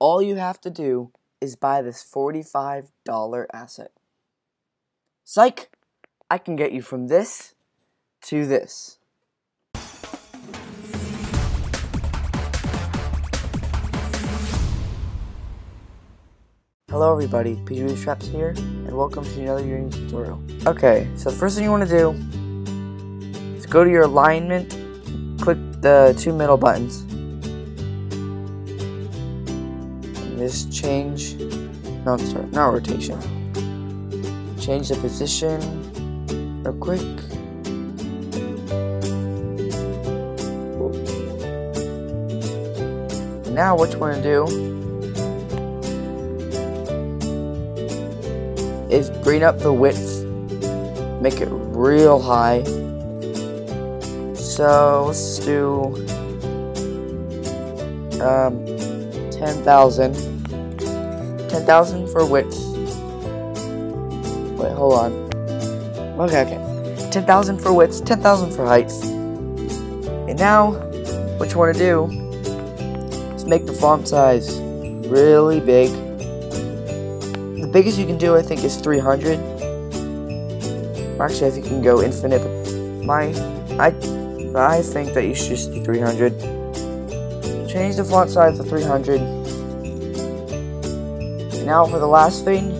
all you have to do is buy this $45 asset. Psych! I can get you from this to this. Hello everybody, Peter Traps here, and welcome to another Unity tutorial. Okay, so the first thing you want to do is go to your alignment, click the two middle buttons, just change, no, sorry, not rotation, change the position real quick. Now what you want to do is bring up the width, make it real high. So let's do um, 10,000. 10,000 for width. Wait, hold on. Okay, okay. 10,000 for width, 10,000 for height. And now, what you want to do is make the font size really big the biggest you can do, I think, is 300. Actually, I think you can go infinite. My, I, I think that you should just do 300. Change the font size to 300. Now for the last thing,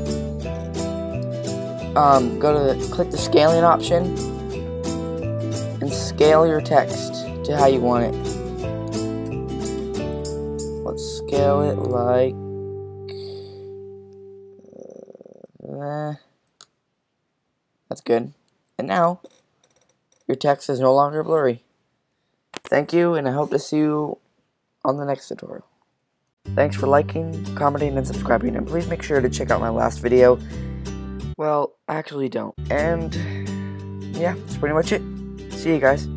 um, go to the, click the scaling option and scale your text to how you want it. Let's scale it like Eh, that's good. And now, your text is no longer blurry. Thank you, and I hope to see you on the next tutorial. Thanks for liking, commenting, and subscribing, and please make sure to check out my last video. Well, actually don't. And, yeah, that's pretty much it. See you guys.